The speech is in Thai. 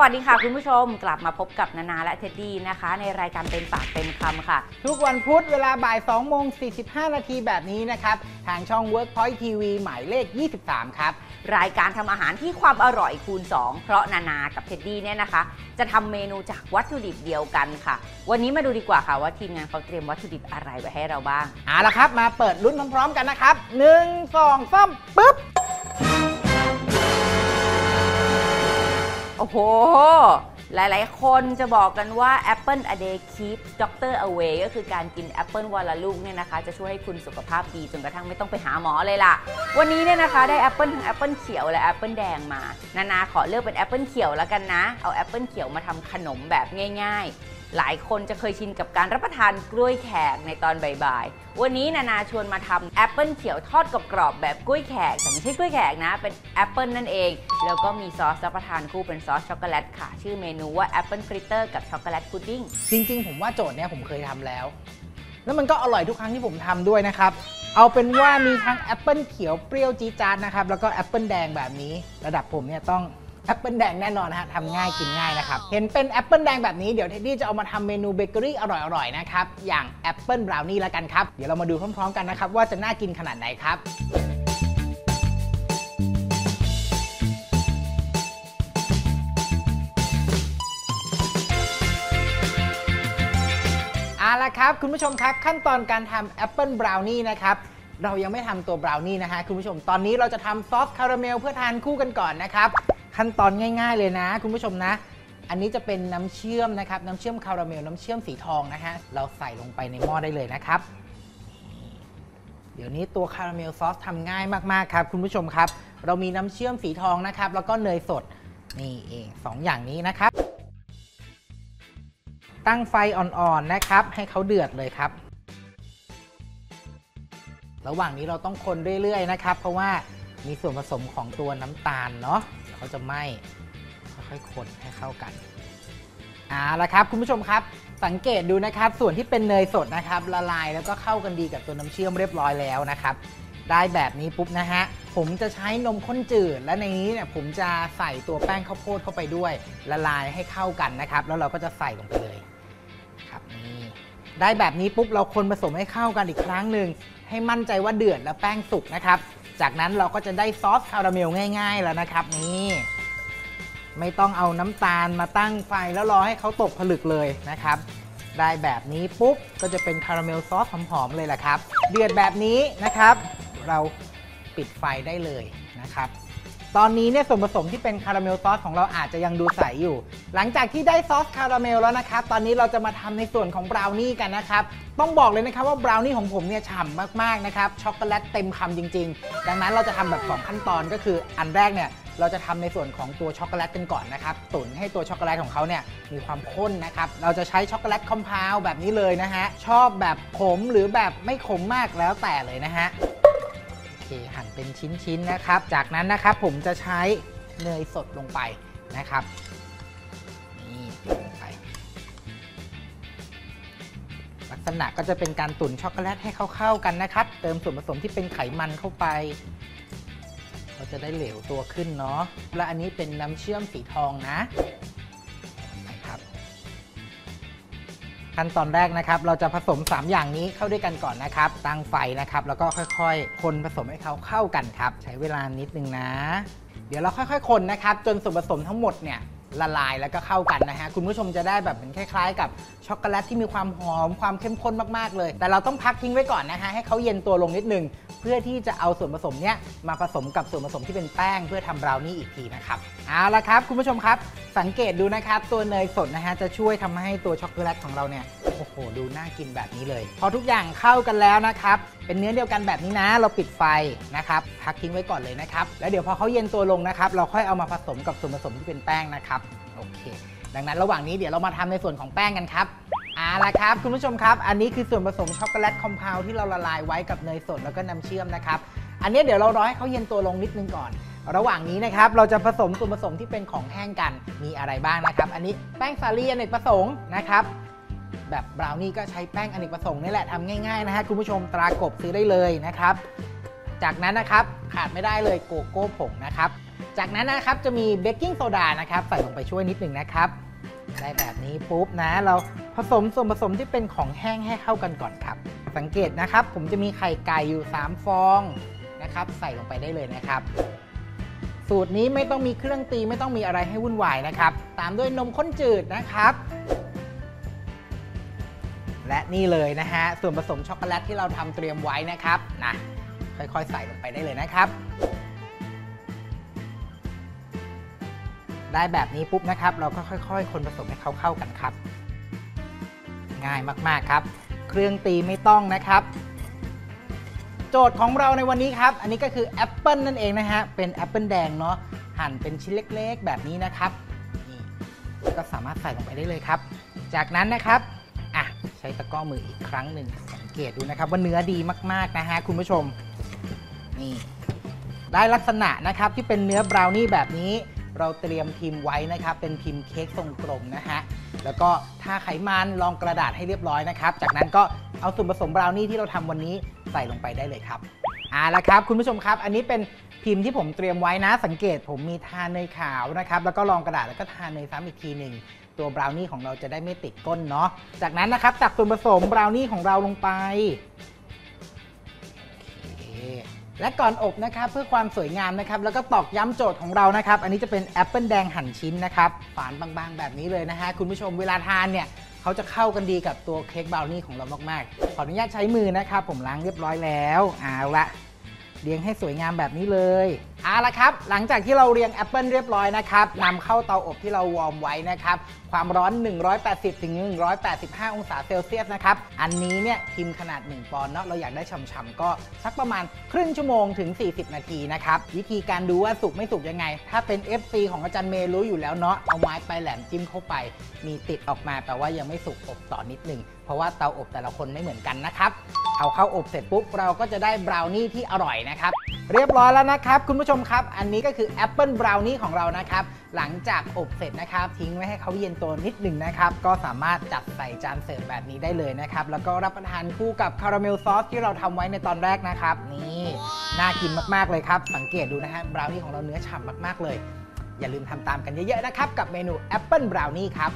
วัสดีค่ะคุณผู้ชมกลับมาพบกับนานาและเท็ดดี้นะคะ ในรายการเต็มปากเต็มคำค่ะ ทุกวันพุธเวลาบ่าย2โมง45 นาทีแบบนี้นะครับ ทางช่อง Workpoint TV หมายเลข 23 ครับ รายการทำอาหารที่ความอร่อยคูณ 2 เพราะนานากับเท็ดดี้เนี่ยนะคะ จะทำเมนูจากวัตถุดิบเดียวกันค่ะ วันนี้มาดูดีกว่าค่ะว่าทีมงานเขาเตรียมวัตถุดิบอะไรไว้ให้เราบ้างเอาละครับ มาเปิดลุ้นพร้อมๆกันนะครับ1 2 3ปึ๊บ โอ้โห หลายๆ คนจะบอกกันว่า Apple a day keeps doctor away ก็คือการกินแอปเปิลวันละลูกเนี่ยนะคะ จะช่วยให้คุณสุขภาพดีจนกระทั่งไม่ต้องไปหาหมอเลยล่ะ วันนี้เนี่ยนะคะได้แอปเปิลทั้งแอปเปิลเขียวและแอปเปิลแดงมา นานาขอเลือกเป็นแอปเปิลเขียวแล้วกันนะ เอาแอปเปิลเขียวมาทำขนมแบบง่าย ๆ หลายคนจะเคยชินกับการรับประทานกล้วยแขกในตอนบ่ายๆ วันนี้นานาชวนมาทำแอปเปิลเขียวทอดกรอบๆแบบกล้วยแขกแต่ไม่ใช่กล้วยแขกนะ เป็นแอปเปิลนั่นเอง แล้วก็มีซอสรับประทานคู่เป็นซอสช็อกโกแลตค่ะ ชื่อเมนูว่า apple fritter กับช็อกโกแลตพุดดิ้ง จริง ๆ ผมว่าโจทย์เนี้ยผมเคยทำแล้ว แล้วมันก็อร่อยทุกครั้งที่ผมทำด้วยนะครับ เอาเป็นว่ามีทั้งแอปเปิลเขียวเปรี้ยวจี๊ดจาดนะครับ แล้วก็แอปเปิลแดงแบบนี้ ระดับผมเนี่ยต้อง แอปเปิลแดงแน่นอนนะฮะทำง่ายกินง่ายนะครับ เห็นเป็นแอปเปิลแดงแบบนี้เดี๋ยวเท็ดดี้จะเอามาทำเมนูเบเกอรี่อร่อยๆนะครับ อย่างแอปเปิลบราวนี่แล้วกันครับ เดี๋ยวเรามาดูพร้อมๆกันนะครับ ว่าจะน่ากินขนาดไหนครับเอาละครับ คุณผู้ชมครับขั้นตอนการทำแอปเปิลบราวนี่นะครับเรายังไม่ทำตัวบราวนี่นะฮะคุณผู้ชมตอนนี้เราจะทำซอสคาราเมลเพื่อทานคู่กันก่อนนะครับ ขั้นตอนง่าย ๆ เลยนะ คุณผู้ชมนะ อันนี้จะเป็นน้ำเชื่อมนะครับ น้ำเชื่อมคาราเมล น้ำเชื่อมสีทองนะฮะ เราใส่ลงไปในหม้อได้เลยนะครับ เดี๋ยวนี้ตัวคาราเมลซอสทำง่ายมากๆครับ คุณผู้ชมครับ เรามีน้ำเชื่อมสีทองนะครับ แล้วก็เนยสดนี่เองสองอย่างนี้นะครับ ตั้งไฟอ่อนๆนะครับ ให้เขาเดือดเลยครับ ระหว่างนี้เราต้องคนเรื่อยๆนะครับ เพราะว่า มีส่วนผสมของตัวน้ำตาลเนาะเดี๋ยวเขาจะไหม้ค่อยๆคนให้เข้ากันเอาละครับคุณผู้ชมครับสังเกตดูนะครับ ส่วนที่เป็นเนยสดนะครับ ละลายแล้วก็เข้ากันดีกับตัวน้ำเชื่อมเรียบร้อยแล้วนะครับ ได้แบบนี้ปุ๊บนะฮะผมจะใช้นมข้นจืด และในนี้เนี่ยผมจะใส่ตัวแป้งข้าวโพดเข้าไปด้วย ละลายให้เข้ากันนะครับ แล้วเราก็จะใส่ลงไปเลยครับนี่ได้แบบนี้ปุ๊บเราคนผสมให้เข้ากันอีกครั้งหนึ่งให้มั่นใจว่าเดือดและแป้งสุกนะครับ จากนั้นเราก็จะได้ซอสคาราเมลง่าย ๆ แล้วนะครับนี่ไม่ต้องเอาน้ำตาลมาตั้งไฟแล้วรอให้เขาตกผลึกเลยนะครับ ได้แบบนี้ปุ๊บก็จะเป็นคาราเมลซอสหอมๆเลยแหละครับ เดือดแบบนี้นะครับ เราปิดไฟได้เลยนะครับ ตอนนี้เนี่ยส่วนผสมที่เป็นคาราเมลซอสของเราอาจจะยังดูใสอยู่ หลังจากที่ได้ซอสคาราเมลแล้วนะครับ ตอนนี้เราจะมาทำในส่วนของบราวนี่กันนะครับ ต้องบอกเลยนะครับว่าบราวนี่ของผมเนี่ยฉ่ำมากๆนะครับ ช็อกโกแลตเต็มคำจริง ๆ ดังนั้นเราจะทำแบบสองขั้นตอนก็คืออันแรกเนี่ยเราจะทำในส่วนของตัวช็อกโกแลตกันก่อนนะครับ ตุ๋นให้ตัวช็อกโกแลตของเขาเนี่ยมีความข้นนะครับ เราจะใช้ช็อกโกแลต compound แบบนี้เลยนะฮะ ชอบแบบขมหรือแบบไม่ขมมากแล้วแต่เลยนะฮะ เคหั่นเป็นชิ้นๆนะครับ จากนั้นนะครับผมจะใช้เนยสดลงไปนะครับนี่ลงไป ลักษณะก็จะเป็นการตุ๋นช็อกโกแลตให้เข้าๆกันนะครับ เติมส่วนผสมที่เป็นไขมันเข้าไปก็จะได้เหลวตัวขึ้นเนาะและอันนี้เป็นน้ำเชื่อมสีทองนะ ขั้นตอนแรกนะครับ เราจะผสม 3 อย่างนี้เข้าด้วยกันก่อนนะครับ ตั้งไฟนะครับ แล้วก็ค่อยๆ คนผสมให้เขาเข้ากันครับ ใช้เวลานิดนึงนะ เดี๋ยวเราค่อยๆ คนนะครับ จนส่วนผสมทั้งหมดเนี่ยละลายแล้วก็เข้ากันนะฮะ คุณผู้ชมจะได้แบบเหมือนคล้ายๆ กับช็อกโกแลตที่มีความหอมความเข้มข้นมากๆเลย แต่เราต้องพักทิ้งไว้ก่อนนะฮะให้เขาเย็นตัวลงนิดนึง พื่อที่จะเอาส่วนผสมเนี้ยมาผสมกับส่วนผสมที่เป็นแป้งเพื่อทำบราวนี่อีกทีนะครับเอาละครับคุณผู้ชมครับ สังเกตดูนะครับตัวเนยสดนะฮะจะช่วยทำให้ตัวช็อกโกแลตของเราเนี่ยโอ้โหดูน่ากินแบบนี้เลย พอทุกอย่างเข้ากันแล้วนะครับเป็นเนื้อเดียวกันแบบนี้นะ เราปิดไฟนะครับพักทิ้งไว้ก่อนเลยนะครับแล้วเดี๋ยวพอเขาเย็นตัวลงนะครับ เราค่อยเอามาผสมกับส่วนผสมที่เป็นแป้งนะครับโอเค ดังนั้นระหว่างนี้เดี๋ยวเรามาทำในส่วนของแป้งกันครับ เอาละครับ คุณผู้ชมครับ อันนี้คือส่วนผสมช็อกโกแลตคอมเพลที่เราละลายไว้กับเนยสดแล้วก็น้ำเชื่อมนะครับ อันนี้เดี๋ยวเรารอให้เขาเย็นตัวลงนิดนึงก่อน ระหว่างนี้นะครับเราจะผสมส่วนผสมที่เป็นของแห้งกันมีอะไรบ้างนะครับ อันนี้แป้งสาลีอเนกประสงค์นะครับแบบบราวนี่ก็ใช้แป้งอเนกประสงค์นี่แหละทำง่ายๆนะฮะคุณผู้ชมตรากบซื้อได้เลยนะครับ จากนั้นนะครับขาดไม่ได้เลยโกโก้ผงนะครับ จากนั้นนะครับจะมีเบกกิ้งโซดานะครับใส่ลงไปช่วยนิดหนึ่งนะครับ ได้แบบนี้ปุ๊บนะเรา ผสมส่วนผสมที่เป็นของแห้งให้เข้ากันก่อนครับ สังเกตนะครับ ผมจะมีไข่ไก่อยู่ 3 ฟองนะครับ ใส่ลงไปได้เลยนะครับ สูตรนี้ไม่ต้องมีเครื่องตีไม่ต้องมีอะไรให้วุ่นวายนะครับ ตามด้วยนมข้นจืดนะครับ และนี่เลยนะฮะส่วนผสมช็อกโกแลตที่เราทำเตรียมไว้นะครับนะค่อยๆ ใส่ลงไปได้เลยนะครับได้แบบนี้ปุ๊บนะครับ เราก็ค่อย ๆ คนผสมให้เขาเข้ากันครับ ง่ายมากๆครับ เครื่องตีไม่ต้องนะครับ โจทย์ของเราในวันนี้ครับ อันนี้ก็คือแอปเปิลนั่นเองนะฮะ เป็นแอปเปิลแดงเนาะ หั่นเป็นชิ้นเล็กๆ แบบนี้นะครับ นี่ ก็สามารถใส่ลงไปได้เลยครับ จากนั้นนะครับ อะ ใช้ตะกร้อมืออีกครั้งหนึ่ง สังเกตดูนะครับว่าเนื้อดีมากๆนะฮะคุณผู้ชม นี่ ได้ลักษณะนะครับที่เป็นเนื้อบราวนี่แบบนี้ เราเตรียมพิมพ์ไว้นะครับ เป็นพิมพ์เค้กทรงกลมนะฮะ แล้วก็ทาไขมันรองกระดาษให้เรียบร้อยนะครับ จากนั้นก็เอาส่วนผสมบราวนี่ที่เราทำวันนี้ใส่ลงไปได้เลยครับเอาละครับ คุณผู้ชมครับ อันนี้เป็นพิมพ์ที่ผมเตรียมไว้นะ สังเกตผมมีทาเนยขาวนะครับ แล้วก็รองกระดาษแล้วก็ทาเนยซ้ำอีกทีหนึ่งตัวบราวนี่ของเราจะได้ไม่ติดก้นเนาะ จากนั้นนะครับตักส่วนผสมบราวนี่ของเราลงไป และก่อนอบนะครับเพื่อความสวยงามนะครับแล้วก็ตอกย้ำโจทย์ของเรานะครับ อันนี้จะเป็นแอปเปิลแดงหั่นชิ้นนะครับฝานบางๆ แบบนี้เลยนะฮะคุณผู้ชมเวลาทานเนี่ยเขาจะเข้ากันดีกับตัวเค้กบราวนี่ของเรามากๆขออนุญาตใช้มือนะครับผมล้างเรียบร้อยแล้วเอาละเรียงให้สวยงามแบบนี้เลยเอาละครับ หลังจากที่เราเรียงแอปเปิลเรียบร้อยนะครับนำเข้าเตาอบที่เรา warm ไว้นะครับ ความร้อน 180ถึง185 องศาเซลเซียสนะครับ อันนี้เนี่ยพิมพ์ขนาด 1 ปอนด์เนาะ เราอยากได้ฉ่ำๆก็สักประมาณครึ่งชั่วโมงถึง 40 นาทีนะครับ วิธีการดูว่าสุกไม่สุกยังไง ถ้าเป็น FC ของอาจารย์เมย์รู้อยู่แล้วเนาะ เอาไม้ปลายแหลมจิ้มเข้าไป มีติดออกมาแปลว่ายังไม่สุกอบต่อนิดหนึง เพราะว่าเตาอบแต่ละคนไม่เหมือนกันนะครับ เอาเข้าอบเสร็จปุ๊บเราก็จะได้บราวนี่ที่อร่อยนะครับ เรียบร้อยแล้วนะครับ คุณผู้ชมครับ อันนี้ก็คือแอปเปิลบราวนี่ของเรานะครับ หลังจากอบเสร็จนะครับ ทิ้งไว้ให้เขาเย็นตัวนิดหนึ่งนะครับ ก็สามารถจัดใส่จานเสิร์ฟแบบนี้ได้เลยนะครับ แล้วก็รับประทานคู่กับคาราเมลซอสที่เราทำไว้ในตอนแรกนะครับ นี่ น่ากินมากๆเลยครับ สังเกตดูนะฮะบราวนี่ของเราเนื้อฉ่ำมากๆเลย อย่าลืมทำตามกันเยอะๆนะครับกับเมนูแอปเปิลบราวนี่ครับ